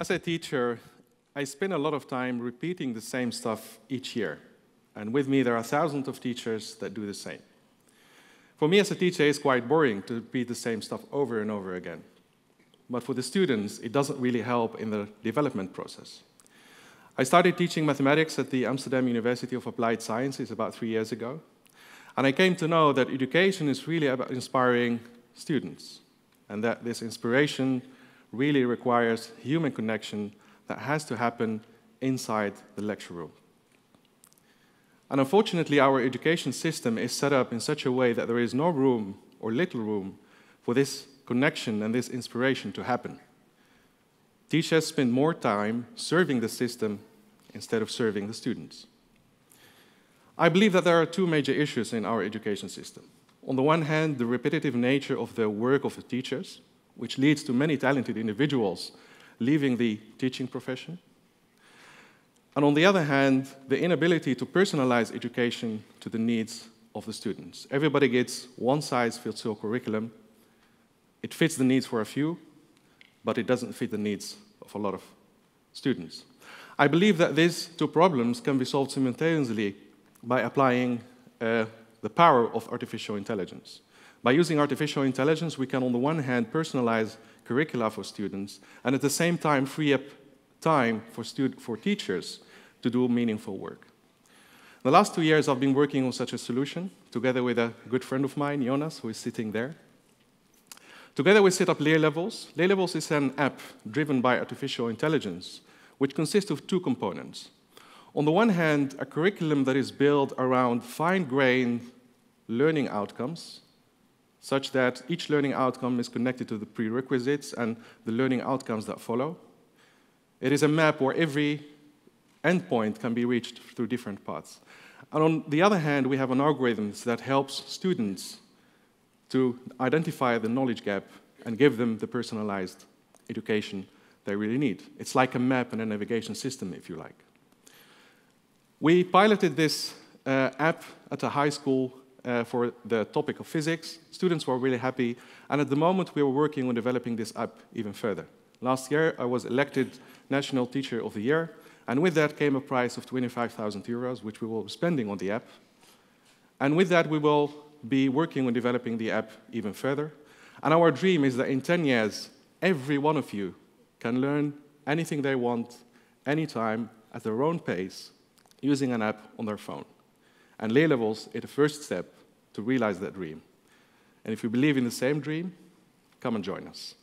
As a teacher, I spend a lot of time repeating the same stuff each year. And with me, there are thousands of teachers that do the same. For me as a teacher, it's quite boring to repeat the same stuff over and over again. But for the students, it doesn't really help in the development process. I started teaching mathematics at the Amsterdam University of Applied Sciences about three years ago. And I came to know that education is really about inspiring students, and that this inspiration really requires human connection that has to happen inside the lecture room. And unfortunately, our education system is set up in such a way that there is no room or little room for this connection and this inspiration to happen. Teachers spend more time serving the system instead of serving the students. I believe that there are two major issues in our education system. On the one hand, the repetitive nature of the work of the teachers, which leads to many talented individuals leaving the teaching profession. And on the other hand, the inability to personalize education to the needs of the students. Everybody gets one size fits all curriculum. It fits the needs for a few, but it doesn't fit the needs of a lot of students. I believe that these two problems can be solved simultaneously by applying uh, the power of artificial intelligence. By using artificial intelligence, we can, on the one hand, personalize curricula for students, and at the same time, free up time for, for teachers to do meaningful work. The last two years, I've been working on such a solution, together with a good friend of mine, Jonas, who is sitting there. Together, we set up Leerlevels. Leerlevels is an app driven by artificial intelligence, which consists of two components. On the one hand, a curriculum that is built around fine-grained learning outcomes, such that each learning outcome is connected to the prerequisites and the learning outcomes that follow. It is a map where every endpoint can be reached through different paths. And on the other hand, we have an algorithm that helps students to identify the knowledge gap and give them the personalized education they really need. It's like a map and a navigation system, if you like. We piloted this uh, app at a high school uh, for the topic of physics. Students were really happy, and at the moment we were working on developing this app even further. Last year I was elected National Teacher of the Year, and with that came a prize of 25,000 euros, which we will be spending on the app. And with that we will be working on developing the app even further. And our dream is that in 10 years, every one of you can learn anything they want, anytime, at their own pace, using an app on their phone. And Leerlevels is the first step to realize that dream. And if you believe in the same dream, come and join us.